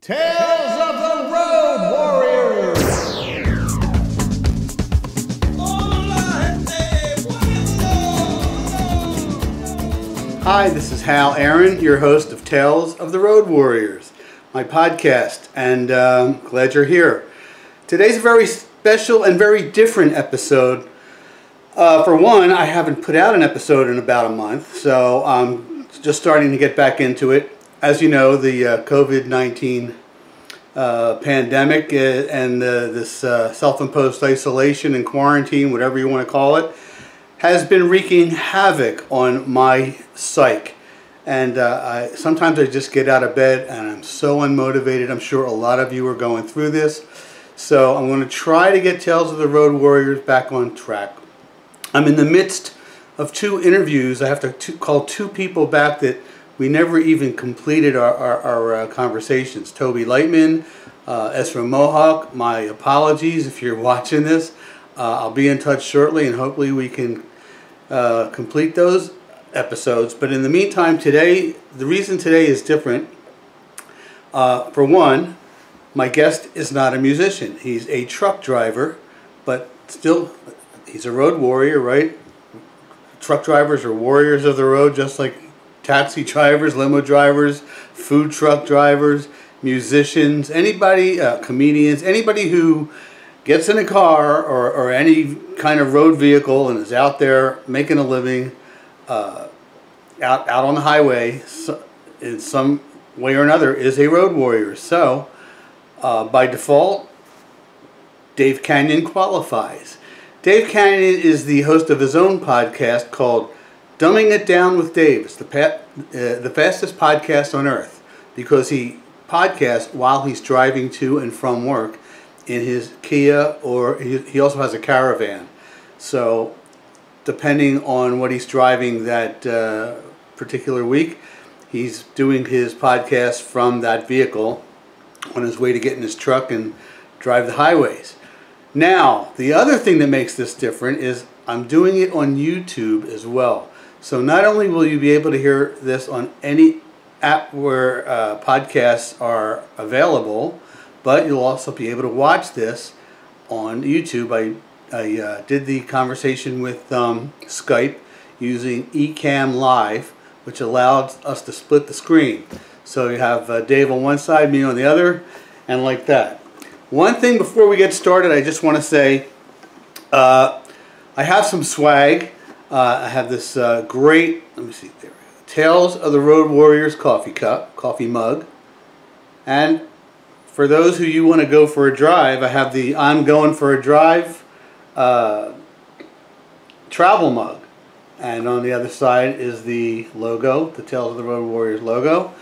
Tales of the Road Warriors. Hi, this is Hal Aaron, your host of Tales of the Road Warriors, my podcast, and um, glad you're here. Today's a very special and very different episode. Uh, for one, I haven't put out an episode in about a month, so I'm just starting to get back into it. As you know, the uh, COVID 19 uh, pandemic uh, and this uh, self imposed isolation and quarantine, whatever you want to call it, has been wreaking havoc on my psyche. And uh, I, sometimes I just get out of bed and I'm so unmotivated. I'm sure a lot of you are going through this. So I'm going to try to get Tales of the Road Warriors back on track. I'm in the midst of two interviews. I have to call two people back that we never even completed our, our, our uh, conversations. Toby Lightman, uh, Ezra Mohawk, my apologies if you're watching this. Uh, I'll be in touch shortly and hopefully we can uh, complete those episodes. But in the meantime, today, the reason today is different. Uh, for one, my guest is not a musician. He's a truck driver, but still, he's a road warrior, right? Truck drivers are warriors of the road, just like taxi drivers, limo drivers, food truck drivers, musicians, anybody, uh, comedians, anybody who gets in a car or, or any kind of road vehicle and is out there making a living uh, out, out on the highway in some way or another is a road warrior. So, uh, by default, Dave Kanyan qualifies. Dave Kanyan is the host of his own podcast called Dumbing It Down with Dave. is the, uh, the fastest podcast on earth because he podcasts while he's driving to and from work in his Kia or he, he also has a caravan. So depending on what he's driving that uh, particular week, he's doing his podcast from that vehicle on his way to get in his truck and drive the highways. Now, the other thing that makes this different is I'm doing it on YouTube as well. So not only will you be able to hear this on any app where uh, podcasts are available, but you'll also be able to watch this on YouTube. I, I uh, did the conversation with um, Skype using Ecamm Live, which allowed us to split the screen. So you have uh, Dave on one side, me on the other, and like that. One thing before we get started, I just want to say uh, I have some swag. Uh, I have this uh, great, let me see, there Tales of the Road Warriors coffee cup, coffee mug. And for those who you want to go for a drive, I have the I'm Going for a Drive uh, travel mug. And on the other side is the logo, the Tales of the Road Warriors logo.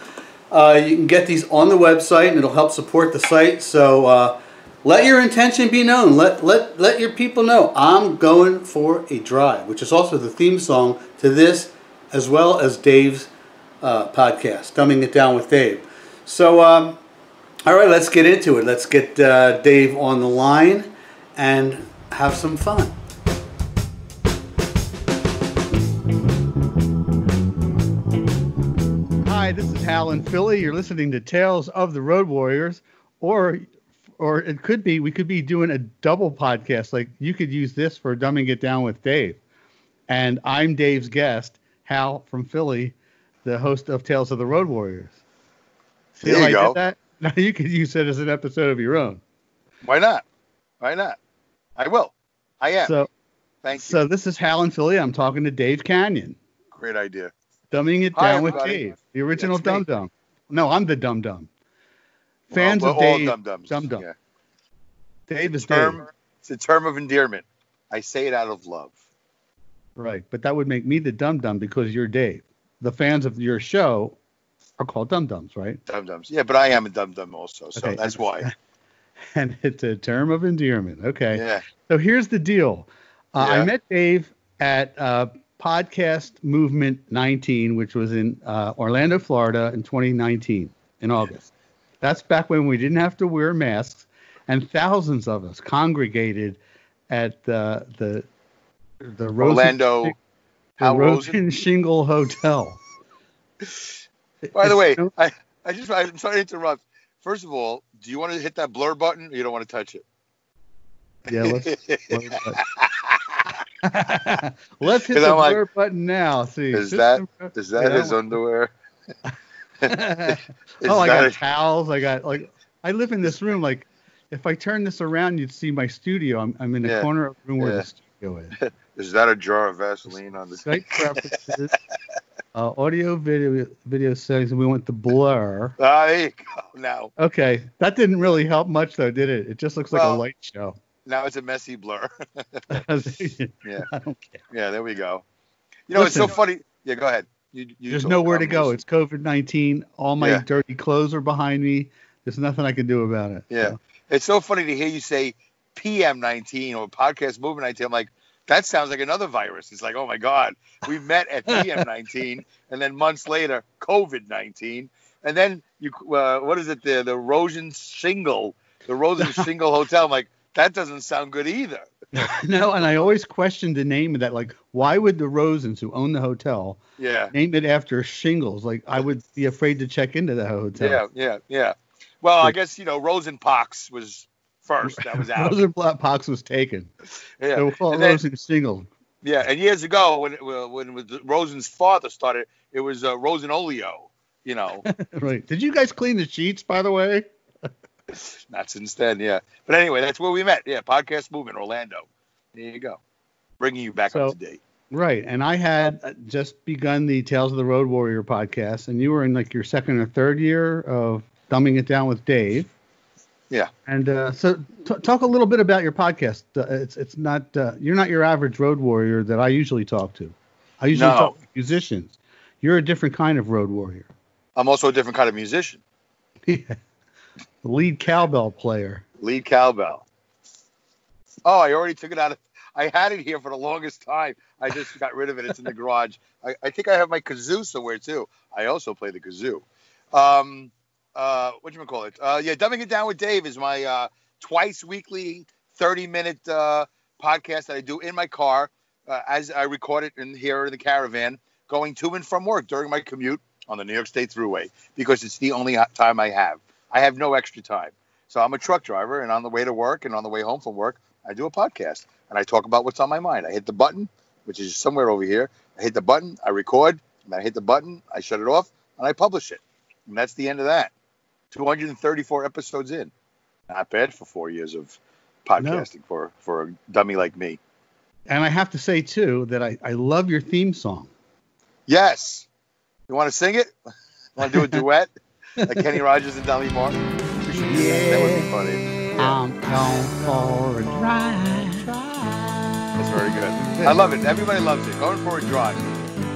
Uh, you can get these on the website and it'll help support the site. So uh, let your intention be known. Let, let, let your people know I'm going for a drive, which is also the theme song to this as well as Dave's uh, podcast, Dumbing It Down with Dave. So, um, all right, let's get into it. Let's get uh, Dave on the line and have some fun. Hi, this is Hal in Philly. You're listening to Tales of the Road Warriors, or or it could be we could be doing a double podcast. Like you could use this for dumbing it down with Dave, and I'm Dave's guest, Hal from Philly, the host of Tales of the Road Warriors. See there you how go. Did that? Now you could use it as an episode of your own. Why not? Why not? I will. I am. So, Thank you. So this is Hal in Philly. I'm talking to Dave Kanyan. Great idea. Dumbing it Hi, down with. Dave, the original. Dum Dum. No, I'm the Dum Dum. Fans well, of Dave, dum-dums. Dum Dum. Yeah. Dave is Term, Dave. it's a term of endearment. I say it out of love. Right, but that would make me the Dum Dum because you're Dave. The fans of your show are called Dum Dums, right? Dum-dums. Yeah, but I am a dum-dum also, so Okay. that's why. And it's a term of endearment. Okay. Yeah. So here's the deal. Uh, I met Dave at uh, Podcast Movement 19, which was in uh, Orlando, Florida in 2019, in August. That's back when we didn't have to wear masks, and thousands of us congregated at the the the Rosen, Orlando. the Rosen Rosen. Shingle Hotel. By the way, I, I just I'm sorry to interrupt. First of all, do you want to hit that blur button or you don't want to touch it? Yeah, let's. let's hit the I'm like, blur button now. See, Is that is that his underwear? Oh, I got a- towels. I got like I live in this room. Like if I turn this around, you'd see my studio. I'm, I'm in the Yeah. corner of the room where the studio is. Is that a jar of Vaseline on the? Site preferences, uh, audio, video, video settings, and we went to blur. Ah, there you go. Now, Okay, that didn't really help much though, did it? It just looks like Well, a light show. now it's a messy blur. Yeah. I don't care. yeah, there we go. You know, it's so funny. Yeah, go ahead. You, you There's nowhere to go. It's COVID 19. All my Yeah. dirty clothes are behind me. There's nothing I can do about it. Yeah. So, It's so funny to hear you say PM19 or podcast movement 19. I'm like, that sounds like another virus. It's like, oh my God, we met at PM19, and then months later, COVID 19, and then you, uh, what is it, the the Rosen Shingle, the Rosen Shingle Hotel. I'm like, that doesn't sound good either. no, and I always questioned the name of that. Like, why would the Rosens, who own the hotel, Yeah. name it after shingles? Like, I would be afraid to check into that hotel. Yeah, yeah, yeah. Well, I guess you know Rosenpox was first. That was out. Rosenpox was taken. Yeah, So we'll call it And then- Rosen Shingles. yeah. And years ago, when it, when it was Rosen's father started, it was uh, Rosenolio. You know, right. Did you guys clean the sheets, by the way? Not since then. Yeah, but anyway, that's where we met. Yeah, podcast movement, Orlando. There you go, bringing you back So- up to date. Right. And I had just begun the Tales of the Road Warrior podcast, and you were in like your second or third year of dumbing it down with Dave. Yeah. And uh, so, t- talk a little bit about your podcast. Uh, it's it's not uh, you're not your average road warrior that I usually talk to. I usually No. talk to musicians. You're a different kind of road warrior. I'm also a different kind of musician. Yeah. Lead cowbell player. Lead cowbell. Oh, I already took it out of. I had it here for the longest time. I just got rid of it. It's in the garage. I, I think I have my kazoo somewhere too. I also play the kazoo. Um, uh, what you call it? Uh, yeah, dumbing it down with Dave is my uh, twice weekly, thirty minute uh, podcast that I do in my car uh, as I record it in here in the caravan, going to and from work during my commute on the New York State Thruway because it's the only time I have. I have no extra time. So I'm a truck driver, and on the way to work and on the way home from work, I do a podcast and I talk about what's on my mind. I hit the button, which is somewhere over here. I hit the button, I record, and I hit the button, I shut it off, and I publish it. And that's the end of that. 234 episodes in. Not bad for four years of podcasting for, for a dummy like me. And I have to say too that I, I love your theme song. Yes. You want to sing it? Want to do a duet? Like Kenny Rogers and Dolly Parton? We should do that. That would be funny. I'm going for a drive. That's very good. I love it. Everybody loves it. Going for a drive.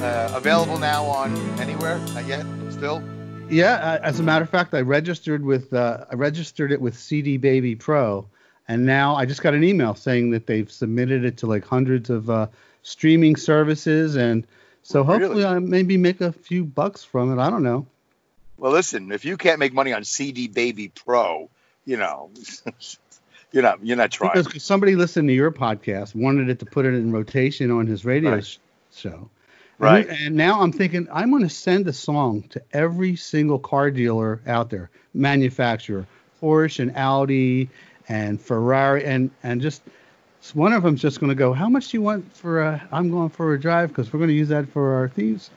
Uh, available now on anywhere? Not yet. Still. Yeah, uh, as a matter of fact, I registered with uh, I registered it with CD Baby Pro, and now I just got an email saying that they've submitted it to like hundreds of uh, streaming services, and so Really? hopefully I maybe make a few bucks from it. I don't know. Well, listen. If you can't make money on CD Baby Pro, you know, you're not you're not trying. Because somebody listened to your podcast, wanted it to put it in rotation on his radio Right. show. Right. And, and now I'm thinking I'm going to send a song to every single car dealer out there, manufacturer, Porsche and Audi and Ferrari, and and just one of them's just going to go. How much do you want for? A, I'm going for a drive because we're going to use that for our thieves.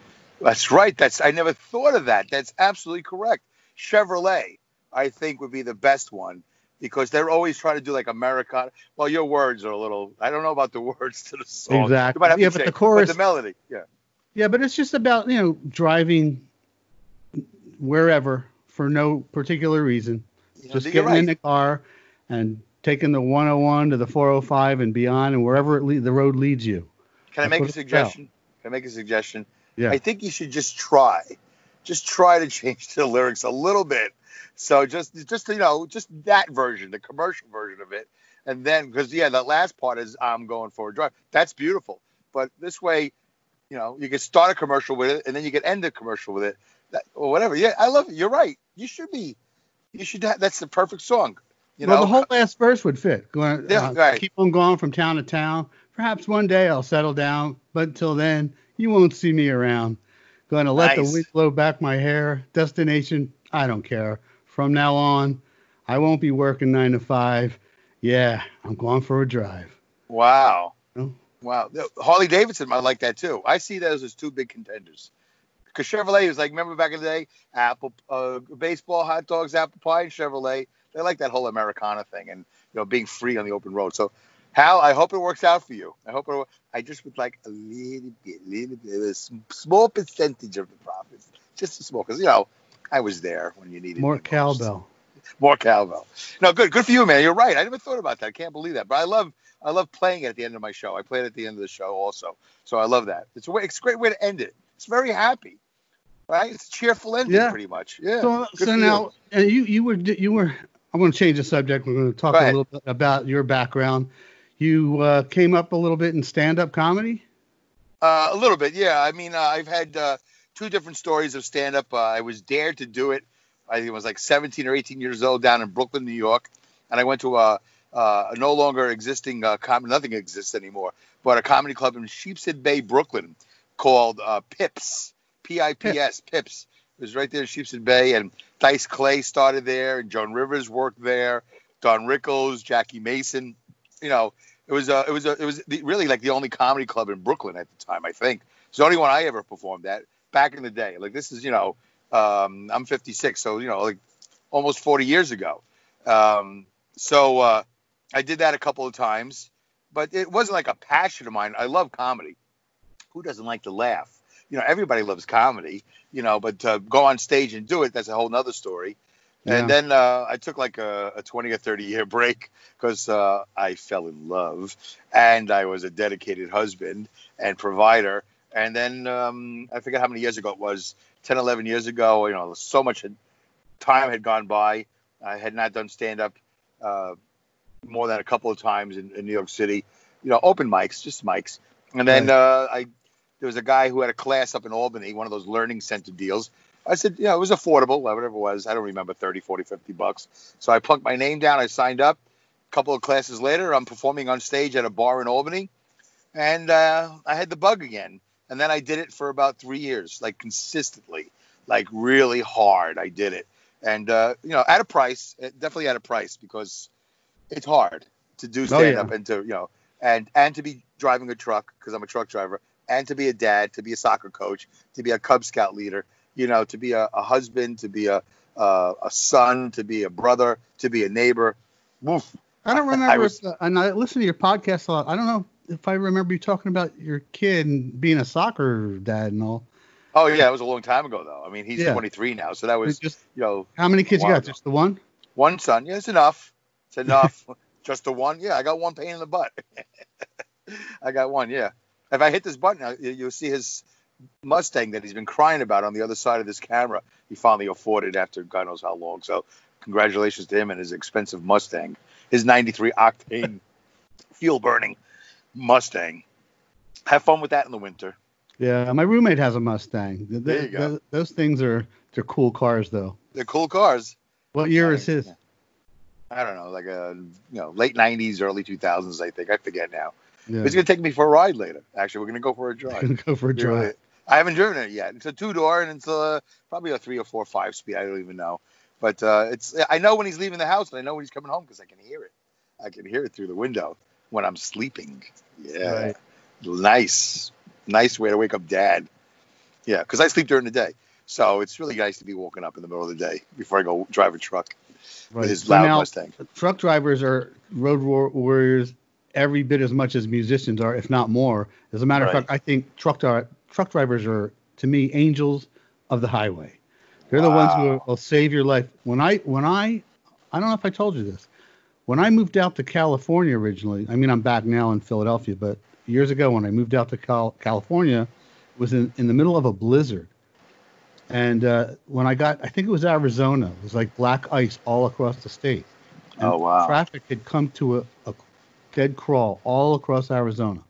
That's right. That's I never thought of that. That's absolutely correct. Chevrolet, I think, would be the best one because they're always trying to do like Americana. Well, your words are a little. I don't know about the words to the song. Exactly. You might have Yeah, to but the change- chorus- the melody. Yeah. Yeah, but it's just about you know driving wherever for no particular reason. just getting right. in the car and taking the 101 to the 405 and beyond and wherever it le- the road leads you. Can I That's make a suggestion? Can I make a suggestion? Yeah. I think you should just try, just try to change the lyrics a little bit. So just, just you know, just that version, the commercial version of it, and then because yeah, that last part is I'm going for a drive. That's beautiful. But this way, you know, you can start a commercial with it, and then you can end a commercial with it, that, or whatever. Yeah, I love it. You're right. You should be. You should. Have, that's the perfect song. You well, know, the whole last verse would fit. Going, Yeah, uh, right. Keep on going from town to town. Perhaps one day I'll settle down, but until then, you won't see me around. Going to let the wind blow back my hair. Destination, I don't care. from now on, I won't be working nine to five. Yeah, I'm going for a drive. Wow. Wow. Harley Davidson might like that too. I see those as two big contenders. Because Chevrolet is like, remember back in the day, apple, uh, baseball, hot dogs, apple pie, and Chevrolet. They like that whole Americana thing and you know being free on the open road. So, Hal, I hope it works out for you. I hope it. I just would like a little bit, little bit, a small percentage of the profits, just a small, because you know I was there when you needed more cowbell. More cowbell. No, good, good for you, man. You're right. I never thought about that. I can't believe that. But I love, I love playing it at the end of my show. I play it at the end of the show also. So I love that. It's a way, it's a great way to end it. It's very happy right? It's a cheerful ending, yeah. pretty much. Yeah. So, so now, and you you were you were. I'm going to change the subject. We're going to talk a little bit about your background. You uh, came up a little bit in stand-up comedy. Uh, a little bit, yeah. I mean, uh, I've had uh, two different stories of stand-up. Uh, I was dared to do it. I think it was like 17 or 18 years old down in Brooklyn, New York, and I went to a, a no longer existing uh, comedy. Nothing exists anymore, but a comedy club in Sheepshead Bay, Brooklyn, called Pips P-I-P-S, Pips. It was right there in Sheepshead Bay, and Dice Clay started there, and Joan Rivers worked there, Don Rickles, Jackie Mason. You know, it was uh, it was uh, it was the, really like the only comedy club in Brooklyn at the time. I think it's the only one I ever performed at back in the day. Like this is you know, um, I'm 56, so you know, like almost 40 years ago. Um, so uh, I did that a couple of times, but it wasn't like a passion of mine. I love comedy. Who doesn't like to laugh? you know, everybody loves comedy, you know, but to go on stage and do it, that's a whole nother story. Yeah. And then uh, I took like a, a, 20 or 30 year break because uh, I fell in love and I was a dedicated husband and provider. And then um, I forget how many years ago it was 10, 11 years ago. You know, so much had, time had gone by. I had not done stand up uh, more than a couple of times in, in, New York City, you know, open mics, just mics. And then. Uh, I there was a guy who had a class up in Albany, one of those learning center deals. I said, you know, it was affordable, whatever it was. I don't remember 30, 40, 50 bucks. So I plunked my name down. I signed up. A couple of classes later, I'm performing on stage at a bar in Albany. And uh, I had the bug again. And then I did it for about three years, like consistently, like really hard. I did it. And, uh, you know, at a price, eh, definitely at a price because it's hard to do stand up oh, yeah. and to, you know, and, and to be driving a truck because I'm a truck driver and to be a dad, to be a soccer coach, to be a Cub Scout leader, you know, to be a, a husband, to be a, a, a son, to be a brother, to be a neighbor. Woof. I don't remember, I was, uh, and I listen to your podcast a lot. I don't know if I remember you talking about your kid and being a soccer dad and all. Oh yeah, it was a long time ago though. I mean, he's yeah. 23 now, so that was just you know. How many kids you got? Ago. Just the one? One son. Yeah, it's enough. It's enough. just the one. Yeah, I got one pain in the butt. I got one. Yeah if I hit this button, you'll see his Mustang that he's been crying about on the other side of this camera. He finally afforded after God knows how long. So congratulations to him and his expensive Mustang, his 93 octane fuel burning Mustang. Have fun with that in the winter. Yeah, my roommate has a Mustang. There you go. Those things are they're cool cars though. They're cool cars. What year is his? I don't know, like a you know late 90s, early 2000s. I think I forget now. Yeah. He's gonna take me for a ride later. Actually, we're gonna go for a drive. go for a drive. I haven't driven it yet. It's a two door and it's a, probably a three or four or five speed. I don't even know. But uh, it's I know when he's leaving the house and I know when he's coming home because I can hear it. I can hear it through the window when I'm sleeping. Yeah, right. nice, nice way to wake up dad. Yeah, because I sleep during the day, so it's really nice to be woken up in the middle of the day before I go drive a truck right. with his so loud now, Mustang. Truck drivers are road warriors every bit as much as musicians are, if not more. As a matter right. of fact, I think truck truck drivers are to me angels of the highway. They're wow. the ones who will save your life. When I when I I don't know if I told you this. When I moved out to California originally, I mean I'm back now in Philadelphia, but years ago when I moved out to Cal- California, it was in, in the middle of a blizzard. And uh, when I got, I think it was Arizona, it was like black ice all across the state. And oh wow! Traffic had come to a, a dead crawl all across Arizona.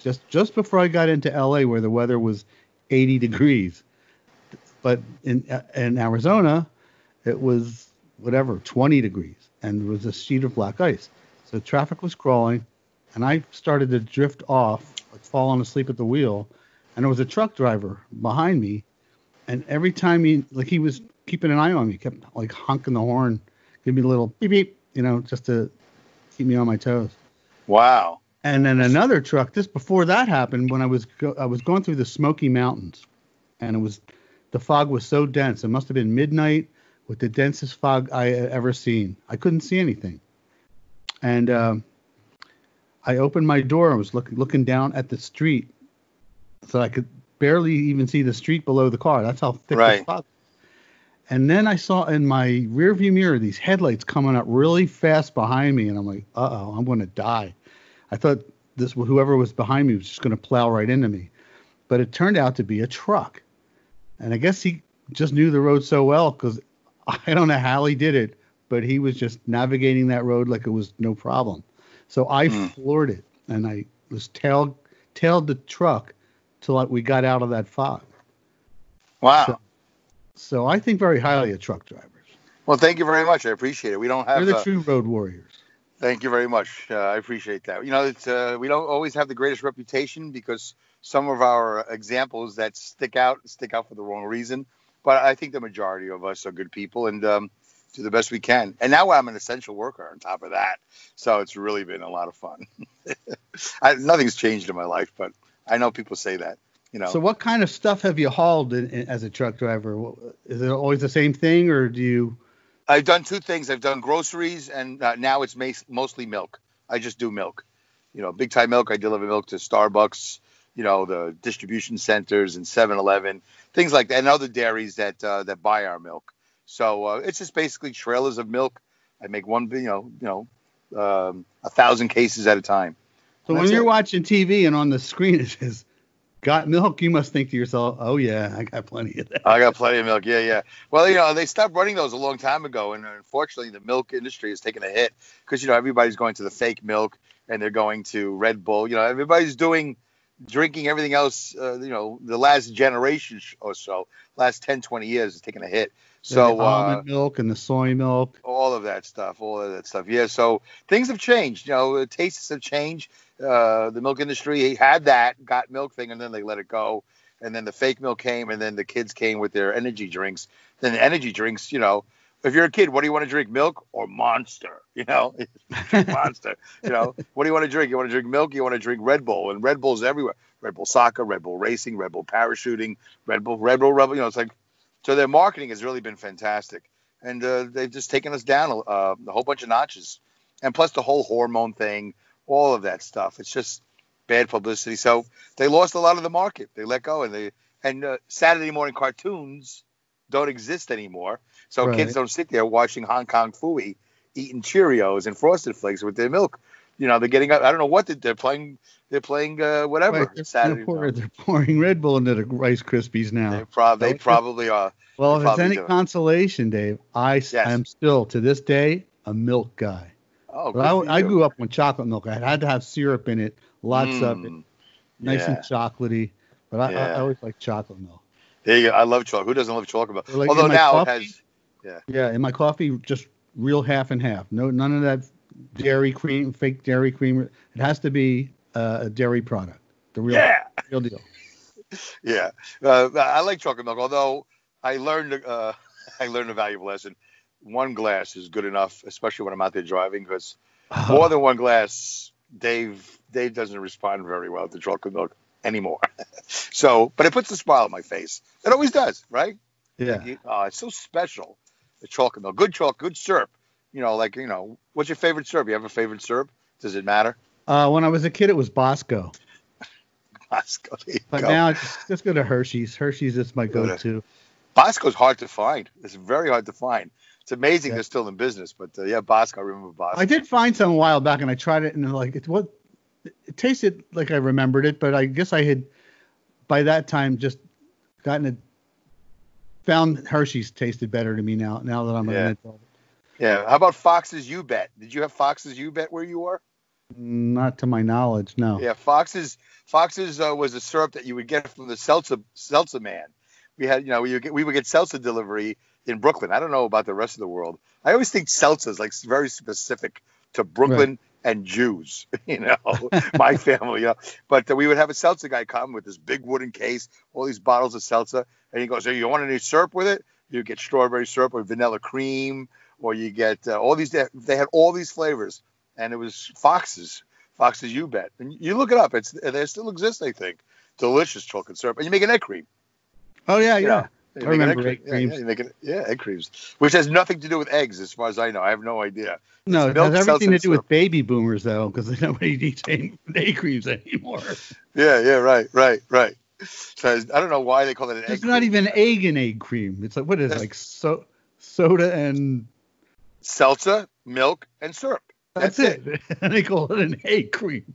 Just just before I got into LA, where the weather was 80 degrees, but in in Arizona, it was whatever 20 degrees, and there was a sheet of black ice. So traffic was crawling, and I started to drift off, like falling asleep at the wheel, and there was a truck driver behind me, and every time he like he was keeping an eye on me. Kept like honking the horn, give me a little beep beep, you know, just to keep me on my toes. Wow. And then another truck. Just before that happened, when I was go- I was going through the Smoky Mountains, and it was the fog was so dense. It must have been midnight with the densest fog I had ever seen. I couldn't see anything. And um, I opened my door. I was looking looking down at the street, so I could barely even see the street below the car. That's how thick Right. the fog. And then I saw in my rearview mirror these headlights coming up really fast behind me, and I'm like, "Uh oh, I'm going to die." I thought this whoever was behind me was just going to plow right into me, but it turned out to be a truck, and I guess he just knew the road so well because I don't know how he did it, but he was just navigating that road like it was no problem. So I Hmm. floored it, and I was tailed tailed the truck till we got out of that fog. Wow. So- So I think very highly of truck drivers. well, thank you very much. I appreciate it. We don't They're have. the uh, true road warriors. Thank you very much. Uh, I appreciate that. You know, it's, uh, we don't always have the greatest reputation because some of our examples that stick out stick out for the wrong reason. But I think the majority of us are good people and um, do the best we can. And now I'm an essential worker on top of that, so it's really been a lot of fun. I, nothing's changed in my life, but I know people say that. You know, So what kind of stuff have you hauled in, in, as a truck driver? Is it always the same thing, or do you? I've done two things. I've done groceries, and uh, now it's mostly milk. I just do milk. You know, big time milk. I deliver milk to Starbucks, you know, the distribution centers and 7-Eleven, things like that, and other dairies that uh, that buy our milk. So uh, it's just basically trailers of milk. I make one, you know, you know, um, a thousand cases at a time. So when you're it. watching TV and on the screen it says "Got milk," you must think to yourself, "Oh yeah, I got plenty of that." I got plenty of milk. Yeah, yeah. Well, you know, they stopped running those a long time ago, and unfortunately, the milk industry has taken a hit because you know everybody's going to the fake milk and they're going to Red Bull. You know, everybody's doing drinking everything else. Uh, you know, the last generation or so, last 10, 20 years, has taken a hit. So the uh, almond milk and the soy milk. all of that stuff, all of that stuff. Yeah, so things have changed. You know, tastes have changed. Uh, the milk industry had that got milk thing, and then they let it go. And then the fake milk came, and then the kids came with their energy drinks. Then the energy drinks, you know, if you're a kid, what do you want to drink, milk or Monster? You know, Monster. You know, what do you want to drink? You want to drink milk? You want to drink Red Bull? And Red Bull's everywhere. Red Bull soccer, Red Bull racing, Red Bull parachuting, Red Bull, Red Bull, Red Bull. You know, it's like so their marketing has really been fantastic, and uh, they've just taken us down uh, a whole bunch of notches, and plus the whole hormone thing, all of that stuff. It's just bad publicity. So they lost a lot of the market. They let go, and they and uh, Saturday morning cartoons don't exist anymore. So Right. kids don't sit there watching Hong Kong Phooey, eating Cheerios and Frosted Flakes with their milk. You know, they're getting. Up. I don't know what they- they're playing. They're playing uh, whatever Right, they're, Saturday. they're, pour- they're pouring Red Bull into the Rice Krispies now. They, prob- they probably are. well, if it's any do. consolation, Dave, I Yes. am still to this day a milk guy. Oh, I, I grew up on chocolate milk. I had to have syrup in it, lots of it, Mm, nice and yeah. chocolatey. But I, I, Yeah. I always like chocolate milk. There you go. I love chocolate. Who doesn't love chocolate milk? Like Although now coffee? it has. Yeah, in my coffee, just real half and half. No, none of that dairy cream, fake dairy cream. It has to be uh, a dairy product, the real, Yeah, real deal. yeah. Uh, I like chocolate milk. Although I learned, uh, I learned a valuable lesson. One glass is good enough, especially when I'm out there driving, because more than one glass, Dave Dave doesn't respond very well to chocolate milk anymore. so, but it puts a smile on my face. It always does, right? yeah. You- oh, it's so special. The chocolate milk, good chalk, good syrup. You know, like you know, what's your favorite syrup? You have a favorite syrup? Does it matter? Uh, when I was a kid, it was Bosco, Bosco. But go. now it's just, just go to Hershey's. Hershey's is my Go to- go-to. Bosco's hard to find. It's very hard to find. It's amazing Yeah. they're still in business, but uh, yeah, Bosco. I remember Bosco. I did find some a while back, and I tried it, and like it what it tasted like I remembered it, but I guess I had by that time just gotten it. Found Hershey's tasted better to me now. Now that I'm Yeah. an adult, Yeah. How about Fox's U-bet? Did you have Fox's U-bet where you were? not to my knowledge, no. Yeah, Fox's Fox's uh, was a syrup that you would get from the seltzer seltzer man. We had, you know, we would get, we would get seltzer delivery in Brooklyn. I don't know about the rest of the world. I always think seltzer is like very specific to Brooklyn and Jews. You know, my family. You know, but uh, we would have a seltzer guy come with this big wooden case, all these bottles of seltzer, and he goes, "Hey, you want any syrup with it?" You get strawberry syrup or vanilla cream, or you get uh, all these. They had all these flavors, and it was Fox's. Fox's U-bet. And you look it up. It's they still exist, I think. Delicious chocolate syrup, and you make an egg cream. Oh yeah, yeah. You I remember egg, egg creams. Yeah, yeah, egg creams, which has nothing to do with eggs, as far as I know. I have no idea. No, It's it has everything to do with baby boomers though, because nobody eats egg egg creams anymore. Yeah, yeah, right, right, right. So I don't know why they call it an egg. It's not cream. even egg and egg cream. It's like what is it, like so soda and seltzer, milk, and syrup. that's, That's it. and they call it an egg cream.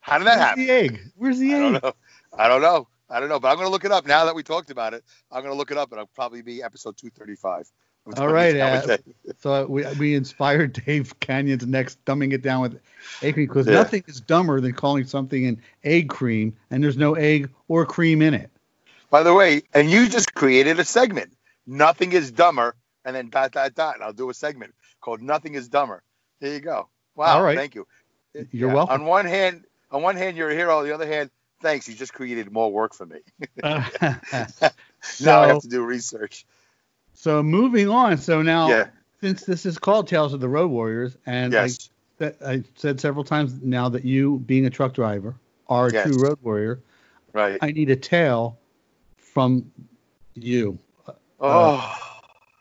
How did that Where's happen? the egg? Where's the I egg? don't know. I don't know. I don't know. But I'm going to look it up now that we talked about it. I'm going to look it up, and it'll probably be episode 235. All right, uh. So we, we inspired Dave Kanyan's next dumbing it down with egg cream because Yeah. nothing is dumber than calling something an egg cream and there's no egg or cream in it. By the way, and you just created a segment. Nothing is dumber, and then dot dot dot. And I'll do a segment called "Nothing is Dumber." There you go. Wow. All right. Thank you. You're welcome. On one hand, on one hand, you're a hero. On the other hand, thanks. You just created more work for me. Uh, now I have to do research. so moving on. So now, Yeah. since this is called Tales of the Road Warriors, and Yes. I, that, I said several times now that you, being a truck driver, are a Yes. true road warrior, Right. I need a tale from you. Oh.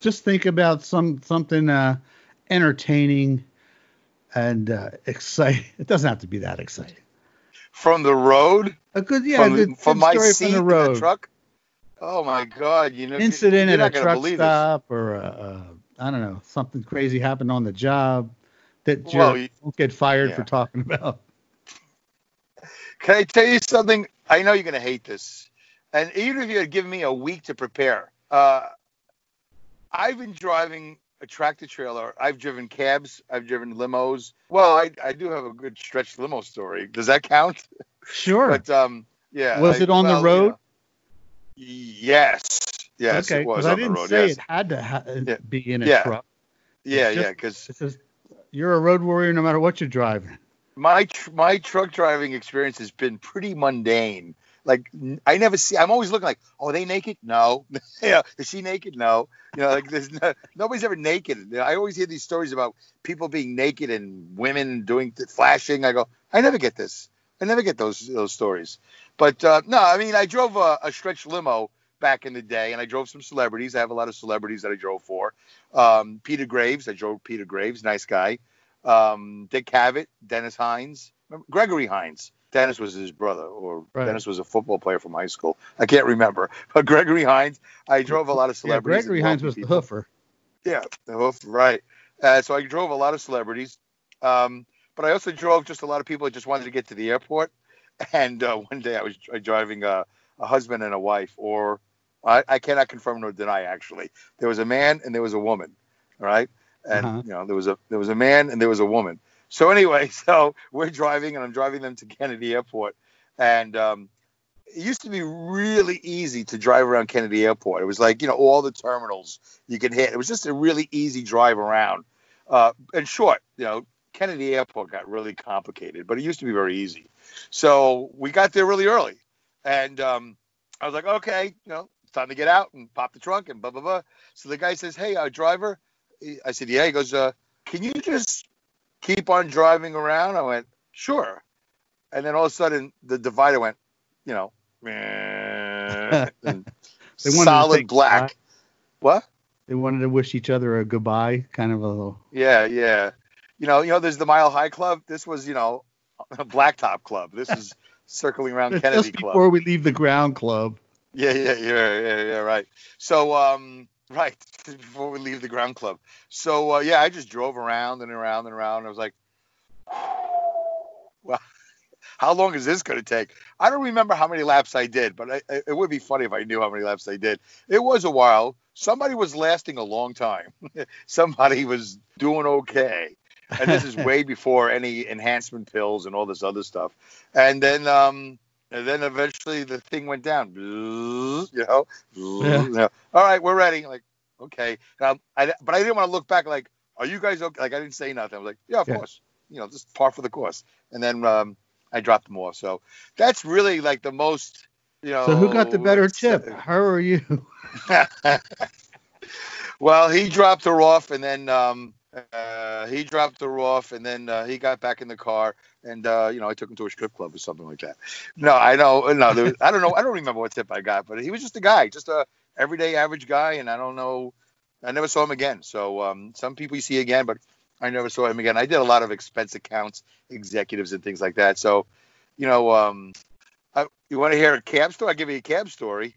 just think about some something uh, entertaining and uh, exciting. It doesn't have to be that exciting. from the road. A good, yeah, from, a good, from good my seat from the in road. the truck. Oh my God! You know, Incident at a truck believe this. stop, or uh, uh, I don't know, something crazy happened on the job that you Well, won't get fired yeah. for talking about. Can I tell you something? I know you're going to hate this. And even if you had given me a week to prepare, uh, I've been driving a tractor trailer. I've driven cabs. I've driven limos. Well, I, I do have a good stretch limo story. Does that count? Sure. But um, yeah. Was I- it on the well, you road? know, yes. Yes, okay, it was I on the didn't road. say yes. it had to ha- Yeah. be in a Yeah. truck. Yeah, just- yeah. Because you're a road warrior no matter what you're driving. my tr- my truck driving experience has been pretty mundane. Like I never see. I'm always looking like, oh, are they naked? No. yeah. Is she naked? No. You know, like there's no, nobody's ever naked. I always hear these stories about people being naked and women doing th- flashing. I go, I never get this. I never get those those stories. But uh, no, I mean, I drove a, a stretch limo back in the day, and I drove some celebrities. I have a lot of celebrities that I drove for. Um, Peter Graves, I drove Peter Graves, nice guy um, Dick Cavett, Dennis Hines, Gregory Hines. Dennis was his brother, or Right. Dennis was a football player from high school. I can't remember, but Gregory Hines. I drove a lot of Yeah, celebrities. Gregory Hines was the people. hoofer. Yeah, the hoof, right. Uh, so I drove a lot of celebrities, um, but I also drove just a lot of people that just wanted to get to the airport. And uh, one day I was driving a, a husband and a wife, or I, I cannot confirm nor deny. Actually, there was a man and there was a woman. All right, and Uh-huh. you know there was a there was a man and there was a woman. So anyway, so we're driving and I'm driving them to Kennedy Airport, and um, it used to be really easy to drive around Kennedy Airport. It was like you know all the terminals you could hit. It was just a really easy drive around. Uh, and short, you know, Kennedy Airport got really complicated, but it used to be very easy. So we got there really early, and um, I was like, okay, you know, it's time to get out and pop the trunk and blah blah blah. So the guy says, hey, uh, driver. I said, yeah. He goes, uh, can you just keep on driving around? I went, sure. And then all of a sudden, the divider went, you know, and They wanted to solid black. goodbye. What? They wanted to wish each other a goodbye, kind of a little. Yeah, yeah. You know, you know, there's the Mile High Club. This was, you know, a Blacktop Club. This is circling around Kennedy Just Club. before we leave the ground club. Yeah, yeah, yeah, yeah, yeah, right. So, um, right before we leave the ground club. So, uh, yeah, I just drove around and around and around. I was like, well, how long is this going to take? I don't remember how many laps I did, but I, it would be funny if I knew how many laps I did. It was a while. Somebody was lasting a long time. Somebody was doing okay. And this is way before any enhancement pills and all this other stuff. And then, um, and then eventually the thing went down. You know, Yeah. You know, all right, we're ready. Like, okay. Um, I, but I didn't want to look back. Like, are you guys okay? Like, I didn't say nothing. I was like, yeah, of Yeah. course. You know, just par for the course. And then um, I dropped them off. So that's really like the most You know. So who got the better tip, her or you? well, he dropped her off, and then um, uh, he dropped her off, and then uh, he got back in the car, and uh, you know, I took him to a strip club or something like that. No, I know, no, was, I don't know, I don't remember what tip I got, but he was just a guy, just a everyday average guy, and I don't know, I never saw him again. So um, some people you see again, but I never saw him again. I did a lot of expense accounts, executives, and things like that. So, you know, um, I, you want to hear a cab story? I'll give you a cab story.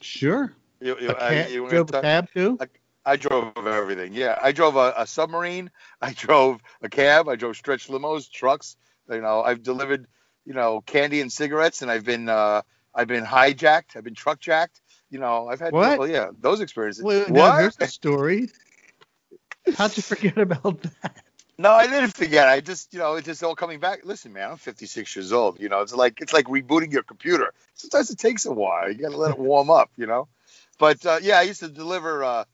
Sure. You, you, A I- cab, you drove a cab too? I drove everything. Yeah, I drove a, a submarine. I drove a cab. I drove stretch limos, trucks. You know, I've delivered, you know, candy and cigarettes, and I've been, uh, I've been hijacked. I've been truck jacked. You know, I've had, What? well, yeah, those experiences. Well, now what? there's the story. How'd you forget about that? No, I didn't forget. I just, you know, it's just all coming back. Listen, man, I'm 56 years old. You know, it's like it's like rebooting your computer. Sometimes it takes a while. You got to let it warm up. You know, but uh, yeah, I used to deliver uh,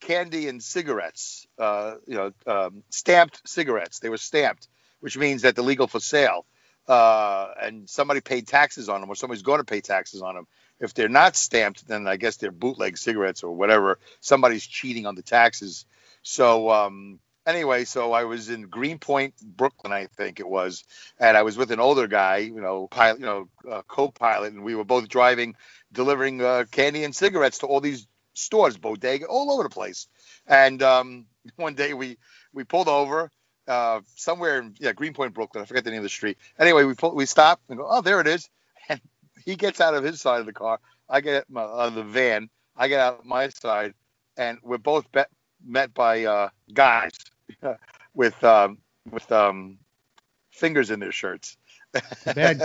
candy and cigarettes. Uh, you know, um, stamped cigarettes. They were stamped, which means that they're legal for sale. Uh, and somebody paid taxes on them, or somebody's going to pay taxes on them. If they're not stamped, then I guess they're bootleg cigarettes or whatever. Somebody's cheating on the taxes. So um, anyway, so I was in Greenpoint, Brooklyn, I think it was, and I was with an older guy, you know, pilot, you know, uh, co-pilot, and we were both driving, delivering uh, candy and cigarettes to all these stores, bodega, all over the place. And um, one day we we pulled over uh, somewhere in yeah Greenpoint, Brooklyn. I forget the name of the street. Anyway, we pull, we stop and go, oh, there it is. And he gets out of his side of the car. I get my, out of the van. I get out my side, and we're both bet, met by uh, guys with um, with um, fingers in their shirts. The bad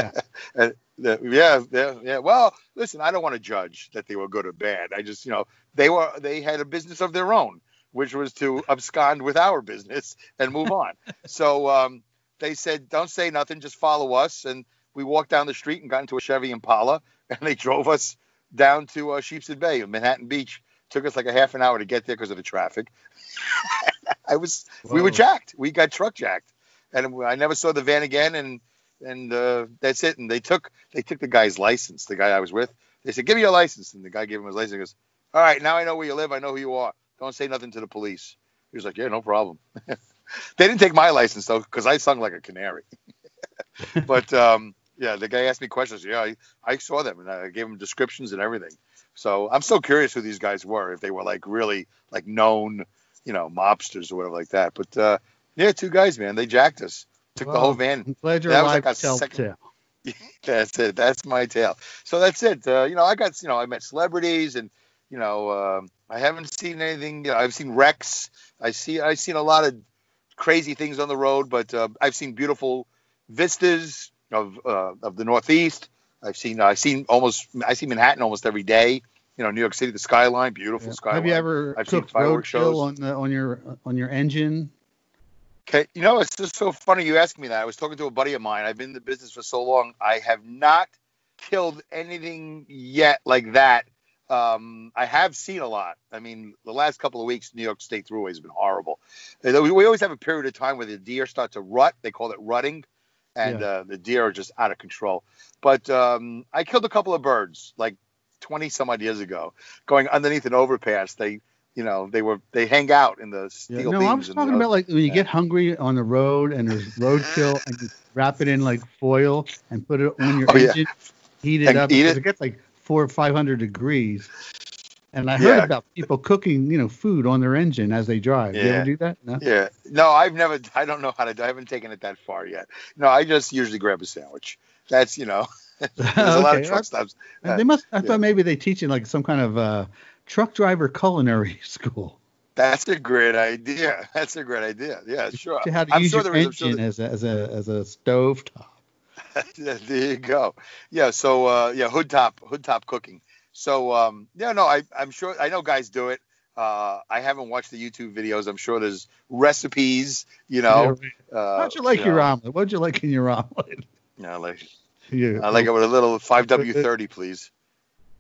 guy. Yeah, yeah, yeah. Well, listen, I don't want to judge that they were good or bad. I just, you know, they were they had a business of their own, which was to abscond with our business and move on. so um, they said, "Don't say nothing, just follow us." And we walked down the street and got into a Chevy Impala, and they drove us down to uh, Sheepshead Bay, Manhattan Beach. Took us like a half an hour to get there because of the traffic. I was, we were jacked. We got truck jacked, and I never saw the van again. And and uh, that's it. And they took they took the guy's license. The guy I was with. They said, "Give me your license." And the guy gave him his license. He goes, "All right, now I know where you live. I know who you are. Don't say nothing to the police." He was like, "Yeah, no problem." they didn't take my license though, because I sung like a canary. but um, yeah, the guy asked me questions. Yeah, I, I saw them and I gave him descriptions and everything. So I'm so curious who these guys were, if they were like really like known, you know, mobsters or whatever like that. But uh, yeah, two guys, man, they jacked us, took the whole van. I'm glad you're That was like a second-. That's it. That's my tale. So that's it. Uh, you know, I got you know I met celebrities and you know um I haven't seen anything. You know, I've seen wrecks. I see I've seen a lot of crazy things on the road, but uh, I've seen beautiful vistas of uh, of the Northeast. I've seen I've seen almost I see Manhattan almost every day. You know, New York City, the skyline, beautiful Yeah. skyline. Have you ever I've seen cooked fireworks shows. roadkill on the on your on your engine? Okay, you know, it's just so funny you ask me that. I was talking to a buddy of mine. I've been in the business for so long. I have not killed anything yet like that. Um, I have seen a lot. I mean, the last couple of weeks, New York State Thruway has been horrible. Uh, We, we always have a period of time where the deer start to rut. They call it rutting, and Yeah. uh, the deer are just out of control. But um, I killed a couple of birds like 20 some odd years ago, going underneath an overpass. They, you know, they were they hang out in the Yeah, steel no, beams. I'm talking uh, about like when you yeah. get hungry on the road and there's roadkill and you wrap it in like foil and put it on your Oh, yeah. engine, heat it And up because it? it gets like four or five hundred degrees. And I heard Yeah. about people cooking, you know, food on their engine as they drive. You Yeah. ever do that? No. Yeah. No, I've never. I don't know how to. do I haven't taken it that far yet. No, I just usually grab a sandwich. That's you know. There's a lot of truck stops. And they must. I yeah. thought maybe they teach in like some kind of uh, truck driver culinary school. That's a great idea. That's a great idea. Yeah, sure. You how to I'm use sure your. I'm sure engine as a as a as a stove top. there you go. Yeah. So uh, yeah, hood top, hood top cooking. So um, yeah, no, I I'm sure I know guys do it. Uh, I haven't watched the YouTube videos. I'm sure there's recipes. You know. Uh, How'd you like your know, omelet? What'd you like in your omelet? you know, like Yeah. I like it with a little 5W30, please.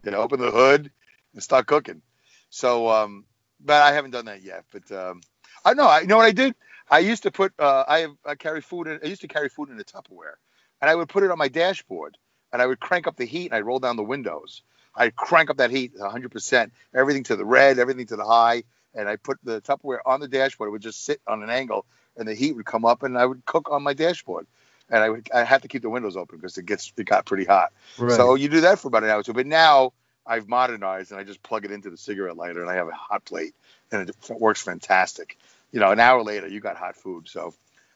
You know, open the hood and start cooking. So, um, but I haven't done that yet. But um, I know, I you know what I did. I used to put, uh, I, I carry food. In, I used to carry food in a Tupperware, and I would put it on my dashboard. and I would crank up the heat and I'd roll down the windows. I'd crank up that heat 100%, everything to the red, everything to the high, and I put the Tupperware on the dashboard. It would just sit on an angle, and the heat would come up, and I would cook on my dashboard. And I would I have to keep the windows open because it gets it got pretty hot. Right. So you do that for about an hour or two. But now I've modernized and I just plug it into the cigarette lighter and I have a hot plate and it works fantastic. You know, an hour later you got hot food. So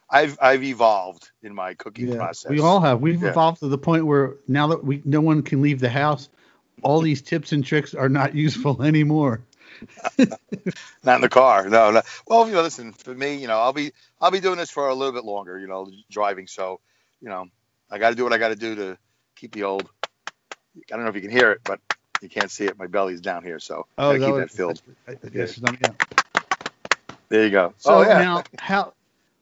I've I've evolved in my cooking yeah, process. we all have. We've Yeah. evolved to the point where now that we no one can leave the house, all these tips and tricks are not useful anymore. Not in the car. No, no. Well, you know, listen, for me, you know, I'll be I'll be doing this for a little bit longer, you know, driving. So, you know, I got to do what I got to do to keep the old. I don't know if you can hear it, but you can't see it. My belly's down here, so Oh, I keep was- that filled. I- I- yes, um, yeah. There you go. So oh yeah. now, how?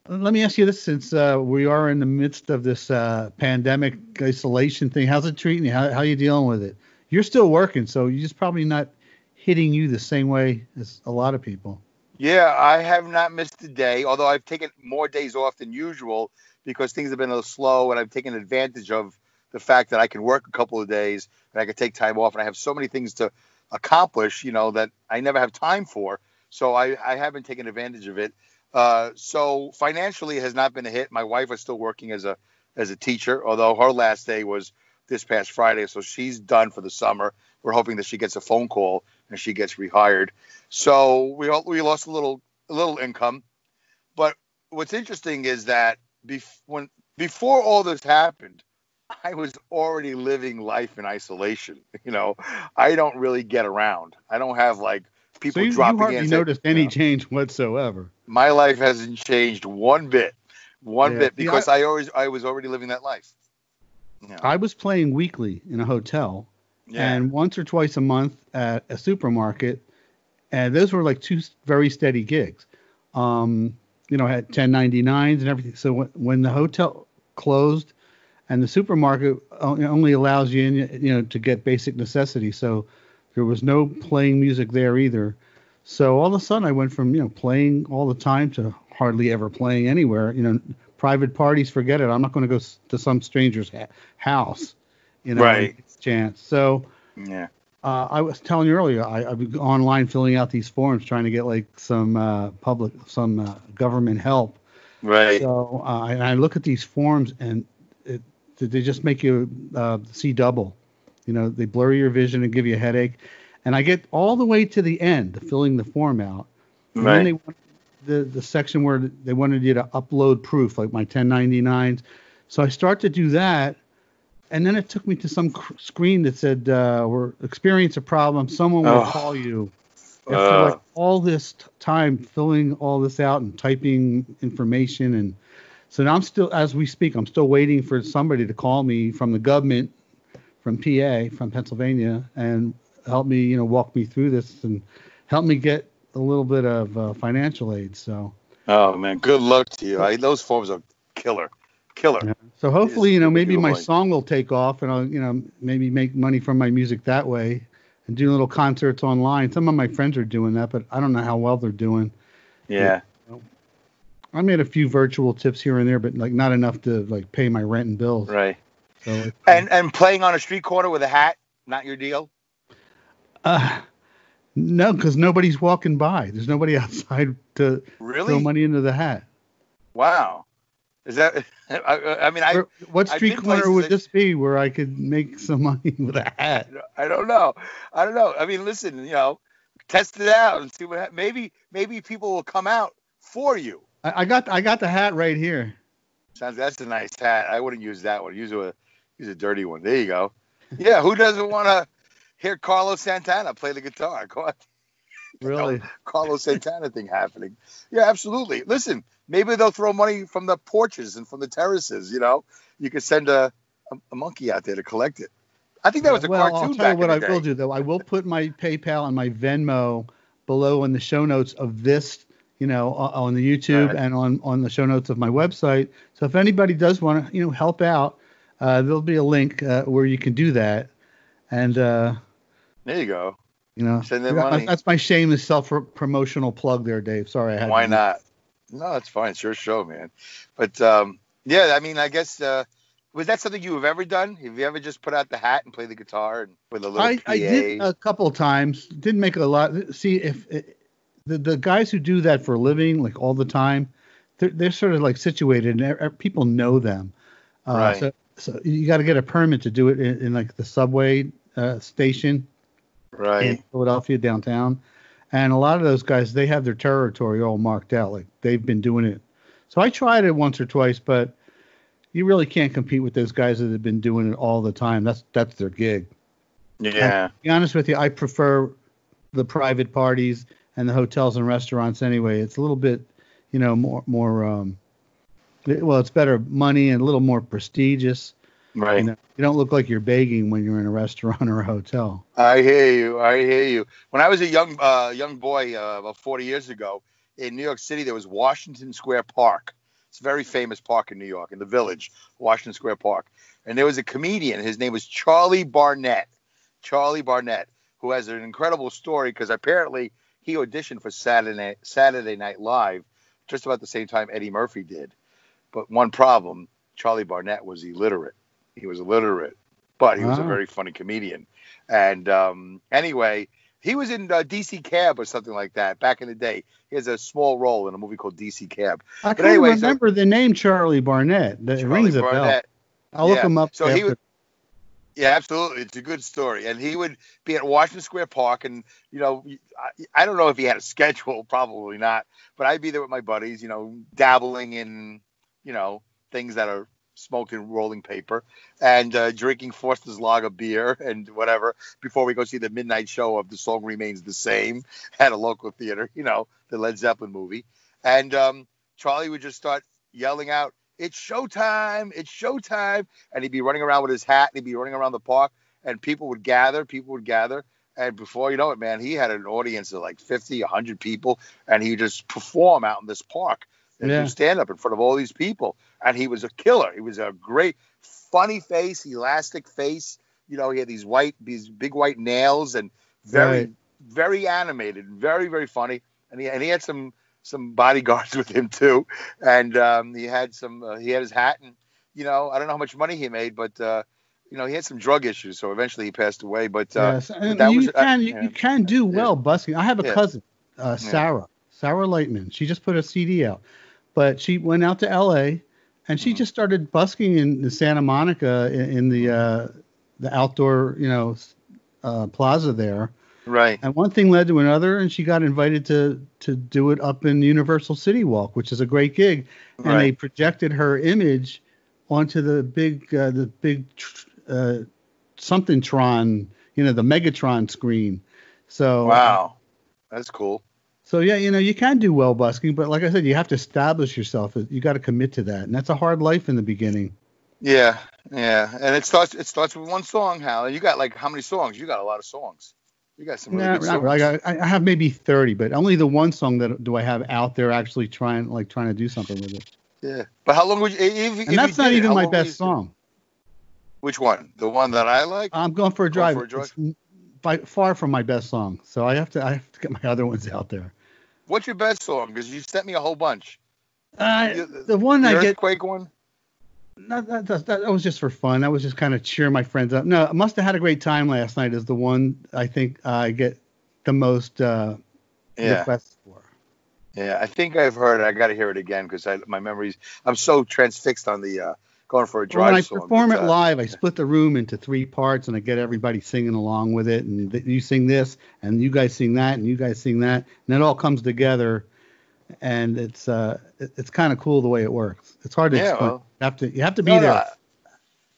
Let me ask you this: since uh, we are in the midst of this uh, pandemic isolation thing, how's it treating you? How how you dealing with it? You're still working, so you're just probably not hitting you the same way as a lot of people. Yeah, I have not missed a day, although I've taken more days off than usual because things have been a little slow, and I've taken advantage of the fact that I can work a couple of days and I can take time off, and I have so many things to accomplish, you know, that I never have time for. So I, I haven't taken advantage of it. Uh, so financially it has not been a hit. My wife is still working as a as a teacher, although her last day was this past Friday, so she's done for the summer. We're hoping that she gets a phone call and she gets rehired. So we we lost a little a little income, but what's interesting is that bef- when before all this happened, I was already living life in isolation. You know, I don't really get around. I don't have like people So you, you dropping hardly in. noticed any you know, change whatsoever. my life hasn't changed one bit, one Yeah. bit, because I, always I was already living that life. Yeah. I was playing weekly in a hotel, yeah. and once or twice a month at a supermarket, and those were like two very steady gigs. Um, you know, I had 1099s and everything. So when, when the hotel closed, and the supermarket only allows you, in, you know, to get basic necessities. So there was no playing music there either. So all of a sudden, I went from you know playing all the time to hardly ever playing anywhere. You know, private parties, forget it. I'm not going to go to some stranger's ha- house. You know, Right. chance. So yeah. uh, I was telling you earlier, I, I was online filling out these forms, trying to get like some uh, public, some uh, government help. Right. So uh, and I look at these forms, and it, they just make you uh, see double. You know, they blur your vision and give you a headache. And I get all the way to the end, filling the form out. And Right. then they want the the section where they wanted you to upload proof, like my 1099s. So I start to do that, and then it took me to some cr- screen that said, uh, "We're experience a problem. Someone will Oh. call you." After Uh. like all this t- time filling all this out and typing information, and so now I'm still, as we speak, I'm still waiting for somebody to call me from the government, from PA, from Pennsylvania, and help me, you know, walk me through this and help me get a little bit of uh, financial aid. So, Oh man, good luck to you. I, those forms are killer, killer. yeah. so hopefully, you know, maybe my song will take off, and I'll, you know, maybe make money from my music that way, and do little concerts online. Some of my friends are doing that, but I don't know how well they're doing. Yeah. I made a few virtual tips here and there, but like not enough to like pay my rent and bills. Right. So, it- And and playing on a street corner with a hat, not your deal. uh, no, because nobody's walking by. There's nobody outside to really? throw Really? money into the hat. Wow. Is that? I, I mean, I Where- what street corner would that- this be where I could make some money with a hat? I don't know. I don't know. I mean, listen, you know, test it out and see what. hap- Maybe maybe people will come out for you. I, I got I got the hat right here. Sounds that's a nice hat. I wouldn't use that one. Use a use a dirty one. There you go. Yeah, who doesn't want to hear Carlos Santana play the guitar? Go on, Really? Carlos Santana thing happening. Yeah, absolutely. Listen, maybe they'll throw money from the porches and from the terraces. You know, you could send a, a, a monkey out there to collect it. I think that was a well, cartoon I'll tell you what I the will do though. I will put my PayPal and my Venmo below in the show notes of this, you know, on the YouTube Right. and on on the show notes of my website. So if anybody does want to, you know, help out, uh, there'll be a link uh, where you can do that. And uh, There you go. you know, Send them money. that's my shameless self promotional plug there, Dave. Sorry, I had Why to- not? No, that's fine. It's your show, man. But um, yeah, I mean, I guess uh, Was that something you have ever done? Have you ever just put out the hat and play the guitar and with a little I, PA? I did a couple of times. Didn't make a lot. See if the the guys who do that for a living, like all the time, they're, they're sort of like situated, and people know them. Uh, Right. So, so you got to get a permit to do it in, in like the subway uh, station in right. Philadelphia downtown, and a lot of those guys they have their territory all marked out, like they've been doing it. So I tried it once or twice, but you really can't compete with those guys that have been doing it all the time. That's that's their gig. Yeah. To be honest with you, I prefer the private parties and the hotels and restaurants anyway. It's a little bit, you know, more more um well, it's better money and a little more prestigious. Right. You know, you don't look like you're begging when you're in a restaurant or a hotel. I hear you. I hear you. When I was a young uh, young boy uh, about 40 years ago in New York City, there was Washington Square Park. It's a very famous park in New York, in the Village, Washington Square Park. And there was a comedian. His name was Charlie Barnett. Charlie Barnett, who has an incredible story because apparently he auditioned for Saturday Saturday Night Live just about the same time Eddie Murphy did. But one problem: Charlie Barnett was illiterate. He was illiterate, but he was a very funny comedian. And um, anyway, he was in uh, DC Cab or something like that back in the day. He has a small role in a movie called DC Cab. I But can't anyway, so- remember the name Charlie Barnett. That Charlie rings a bell. I'll look him up. So he after- would- Yeah, absolutely. It's a good story. And he would be at Washington Square Park, and you know, I, I don't know if he had a schedule, probably not. But I'd be there with my buddies, you know, dabbling in, you know, things that are smoking rolling paper and uh, drinking Foster's Lager beer and whatever before we go see the midnight show of The Song Remains the Same at a local theater, you know, the Led Zeppelin movie. And um, Charlie would just start yelling out, "It's showtime! It's showtime!" And he'd be running around with his hat, and he'd be running around the park, and people would gather, people would gather. And before you know it, man, he had an audience of like 50, 100 people, and he just perform out in this park and Yeah. do stand up in front of all these people. And he was a killer. He was a great, funny face, elastic face. You know, he had these white, these big white nails, and very, Right. very animated, very, very funny. And he and he had some some bodyguards with him too, and um, he had some. Uh, he had his hat, and you know, I don't know how much money he made, but uh, you know, he had some drug issues, so eventually he passed away. But uh, yes, and that you was- uh, can you, yeah. you can do well busking. I have a Yeah. cousin, uh, Sarah, Sarah Lightman. She just put a CD out, but she went out to L.A. and she Mhm. just started busking in the Santa Monica in, in the uh, the outdoor you know uh, plaza there. Right, And one thing led to another, and she got invited to to do it up in Universal City Walk, which is a great gig. And they projected her image onto the big uh, the big tr- uh, something Tron, you know, the Megatron screen. So wow, that's cool. So yeah, you know, you can do well busking, but like I said, you have to establish yourself. You got to commit to that, and that's a hard life in the beginning. Yeah, yeah, and it starts it starts with one song, Hal. You got like how many songs? You got a lot of songs. You got some really good. I, got- I have maybe thirty, but only the one song that do I have out there actually trying like trying to do something with it. Yeah, but how long would you? If, if And that's you not did it, even my best song. Which one? The one that I like? I'm going for a drive. for a drive? By far from my best song, so I have to I have to get my other ones out there. What's your best song? Because you sent me a whole bunch. Uh, You- the one The I get earthquake one. No, that, that, that was just for fun. That was just kind of cheer my friends up. No, I must have had a great time last night. Is the one I think I get the most uh, Yeah, requests for. yeah. I think I've heard it. I got to hear it again because my memories. I'm so transfixed on the uh, going for a drive when I song. perform it uh, live, I split the room into three parts, and I get everybody singing along with it. And th- you sing this, and you guys sing that, and you guys sing that, and it all comes together. And it's uh, it's kind of cool the way it works. It's hard to Yeah, explain. well- you have to you have to be no, no, there. I-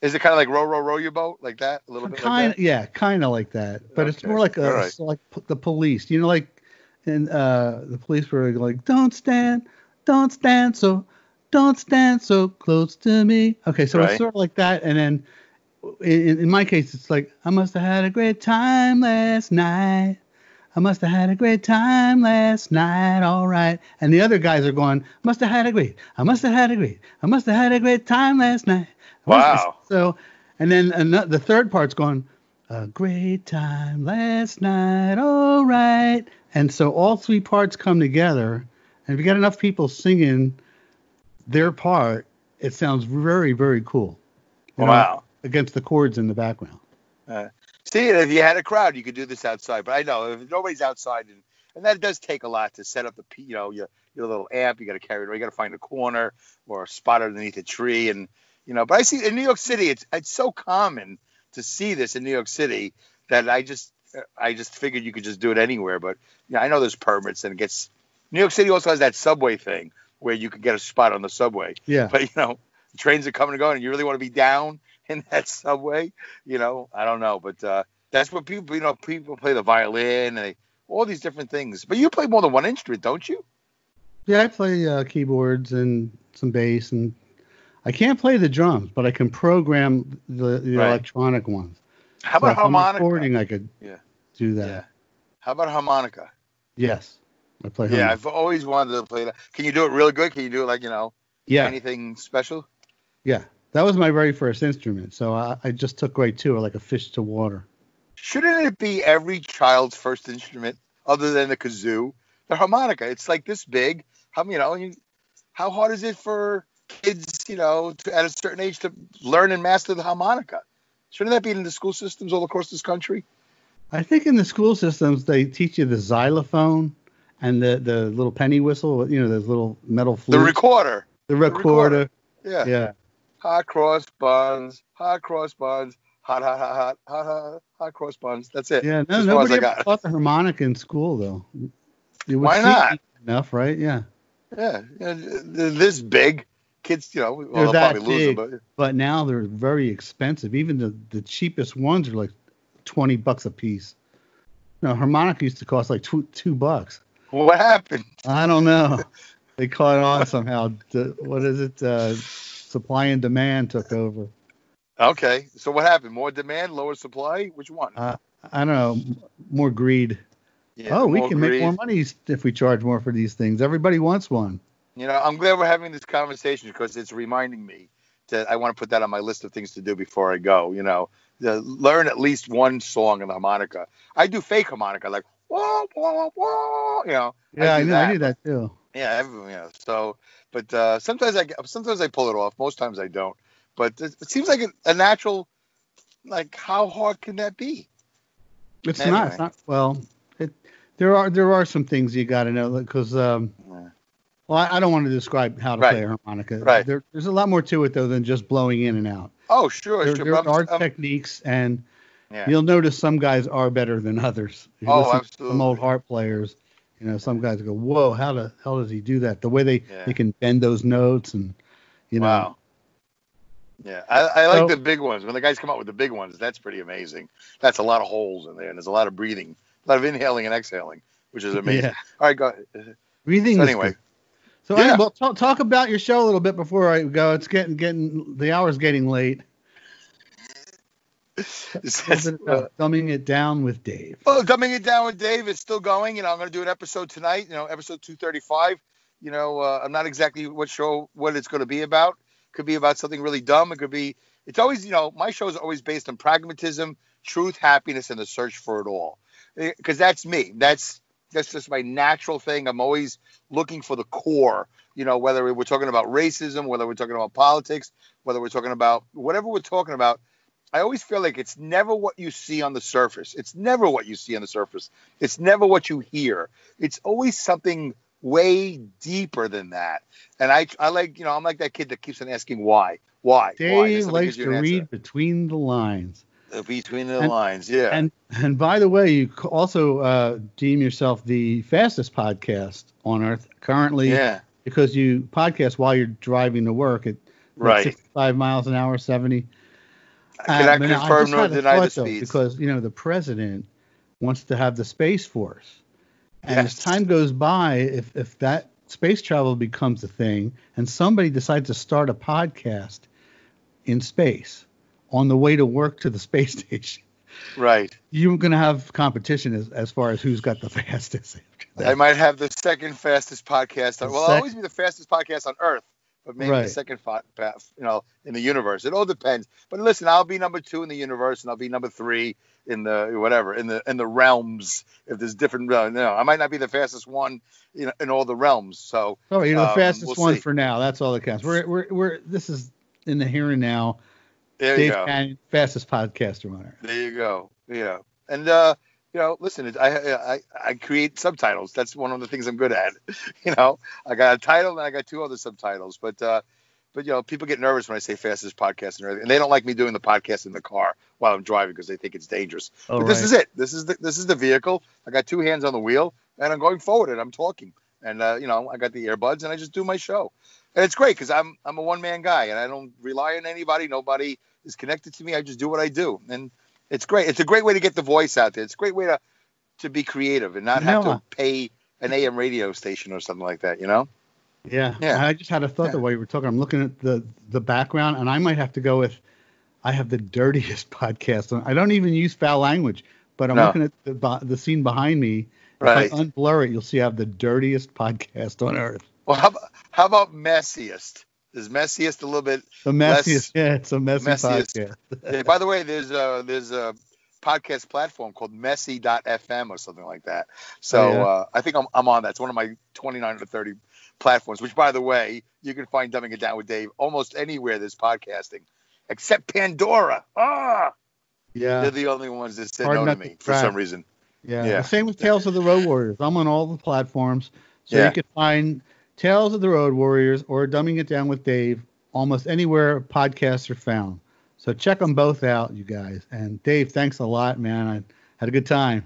Is it kind of like row, row, row your boat like that? A little bit kind like yeah kind of like that but it's more like a right. it's like the police you know like in uh the police were like don't stand don't stand so don't stand so close to me okay so Right. it's sort of like that and then in, in my case it's like i must have had a great time last night I must have had a great time last night, all right. And the other guys are going, must have had a great, I must have had a great, I must have had a great time last night. I must have-" Wow. So, and then ano- the third part's going, a great time last night, all right. And so all three parts come together. And if you got enough people singing their part, it sounds very, very cool. you know, wow. against the chords in the background. Uh, see, if you had a crowd, you could do this outside. But I know if nobody's outside, and, and that does take a lot to set up the, you know, your, your little amp. You got to carry it. Or You got to find a corner or a spot underneath a tree, and you know. But I see in New York City, it's it's so common to see this in New York City that I just I just figured you could just do it anywhere. But yeah, I know there's permits, and it gets. New York City also has that subway thing where you could get a spot on the subway. Yeah. But you know, trains are coming and going, and you really want to be down in that subway. You know, I don't know, but uh, that's what people. You know, people play the violin and they, all these different things. But you play more than one instrument, don't you? Yeah, I play uh, keyboards and some bass, and I can't play the drums, but I can program the, the Right. electronic ones. How So about I'm harmonica? recording, I could Yeah. do that. Yeah. How about harmonica? Yes, I play. Yeah. I've always wanted to play that. Can you do it really good? Can you do it like you know yeah, anything special? yeah. That was my very first instrument, so I, I just took right to it like a fish to water. Shouldn't it be every child's first instrument other than the kazoo? The harmonica. It's like this big. How you know? You, how hard is it for kids, you know, to, at a certain age to learn and master the harmonica? Shouldn't that be in the school systems all across this country? I think in the school systems they teach you the xylophone and the, the little penny whistle, you know, those little metal The recorder. the recorder. recorder. Yeah. Yeah. Hot cross buns. Hot cross buns. Hot, hot, hot, hot, hot, hot, hot cross buns. That's it. Yeah. No, As as nobody I ever taught the harmonica in school though. Why not? Enough, right? Yeah. Yeah, yeah, this big. Kids, you know, well, They're that probably lose them, big. but But now they're very expensive. Even the, the cheapest ones are like twenty bucks a piece. No, harmonica used to cost like two two bucks. what happened? I don't know. they caught on somehow. What is it? Uh, supply and demand took over. Okay, so what happened? More demand, lower supply? Which one? Uh, I don't know. More greed. Yeah, oh, we can make more money if we charge more for these things. Everybody wants one. You know, I'm glad we're having this conversation because it's reminding me that I want to put that on my list of things to do before I go. You know, to learn at least one song on the harmonica. I do fake harmonica, like whoa, whoa, whoa. You know. Yeah, I, do knew. I knew that too. Yeah, everyone, yeah. So, but uh, sometimes I sometimes I pull it off. Most times I don't. But it, it seems like a, a natural. Like, how hard can that be? It's Anyway. not. It's not. Well, it, there are there are some things you got to know because um, Yeah. well, I, I don't want to describe how to Right. play a harmonica. Right. There, there's a lot more to it though than just blowing in and out. Oh, sure, There, sure. there I'm- are I'm- techniques, and yeah. you'll notice some guys are better than others. You Oh, to Some old harp players, you know, some guys go, "Whoa, how the hell does he do that?" The way they Yeah. they can bend those notes, and you know, Wow. Yeah, I, I like So- the big ones. When the guys come out with the big ones, that's pretty amazing. That's a lot of holes in there, and there's a lot of breathing, a lot of inhaling and exhaling, which is amazing. Yeah. All right, go. ahead. breathing. So anyway. So Yeah. anyway, well, talk, talk about your show a little bit before I go. It's getting getting the hour's getting late. This A little is, bit about uh, uh, dumbing it down with Dave. Well, dumbing it down with Dave is still going. You know, I'm going to do an episode tonight. You know, episode 235. You know, uh, I'm not exactly what show what it's going to be about. Could be about something really dumb. It could be. It's always, you know, my show is always based on pragmatism, truth, happiness, and the search for it all. Eh, because that's me. That's that's just my natural thing. I'm always looking for the core. You know, whether we're talking about racism, whether we're talking about politics, whether we're talking about whatever we're talking about. I always feel like it's never what you see on the surface. It's never what you see on the surface. It's never what you hear. It's always something way deeper than that. And I, I like, you know, I'm like that kid that keeps on asking why, why. why? Dave somebody likes to an read between the lines. Uh, between the And- lines. Yeah. And and by the way, you also uh, deem yourself the fastest podcast on earth currently yeah. because you podcast while you're driving to work at Right. 65 miles an hour, 70. I cannot Uh, but now, confirm nor deny the speeds. because you know the president wants to have the space force, and Yes. as time goes by, if if that space travel becomes a thing, and somebody decides to start a podcast in space on the way to work to the space station, Right. you're going to have competition as, as far as who's got the fastest. I might have the second fastest podcast. On, well, I'll always be the fastest podcast on Earth, but maybe the second, fa- you know, in the universe. It all depends. But listen, I'll be number two in the universe, and I'll be number three in the whatever in the in the realms. If there's different, uh, no, I might not be the fastest one in, in all the realms. So Oh, you're the Um, fastest we'll one see. for now. That's all that counts. We're, we're, we're, this is in the here and now. There you go. Kanyan, fastest podcaster on earth. There you go. Yeah, and uh, you know, listen, I, I I create subtitles. That's one of the things I'm good at. You know, I got a title and I got two other subtitles. But uh, but you know, people get nervous when I say fastest podcast and everything, and they don't like me doing the podcast in the car while I'm driving because they think it's dangerous. Oh, but this is it. This is the this is the vehicle. I got two hands on the wheel and I'm going forward and I'm talking. And uh, you know, I got the earbuds and I just do my show. And it's great because I'm I'm a one man guy and I don't rely on anybody. Nobody is connected to me. I just do what I do. And it's great. It's a great way to get the voice out there. It's a great way to to be creative and not have Noah. to pay an AM radio station or something like that. You know? Yeah. Yeah. I just had a thought Yeah. that while you were talking, I'm looking at the the background, and I might have to go with. I have the dirtiest podcast. on- I don't even use foul language, but I'm No. looking at the the scene behind me. Right. If I unblur it, you'll see I have the dirtiest podcast on earth. Well, how, about- how about messiest? Is messiest a little bit? The Less- messiest. yeah, it's a messy messiest. podcast. Yeah, by the way, there's a there's a podcast platform called Messy.fm or something like that. So Oh, yeah? uh, I think I'm, I'm on that. It's one of my 29 or 30 platforms. Which, by the way, you can find dumbing it down with Dave almost anywhere there's podcasting, except Pandora. Ah, Yeah. they're the only ones that said Hard no to me for some reason. Yeah. Yeah. Same with Tales of the Road Warriors. I'm on all the platforms. So Yeah. you can find Tales of the Road Warriors or Dumbing It Down with Dave almost anywhere podcasts are found. So check them both out, you guys. And Dave, thanks a lot, man. I had a good time.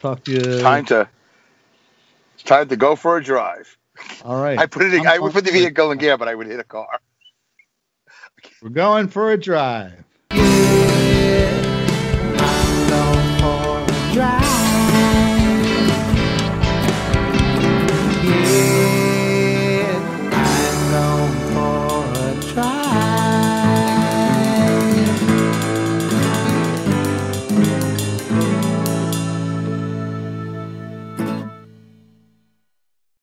Talk to you. Time to it's time to go for a drive. All right. I put it. In, I'm would put the vehicle in gear, but I would hit a car. We're going for a drive. Yeah,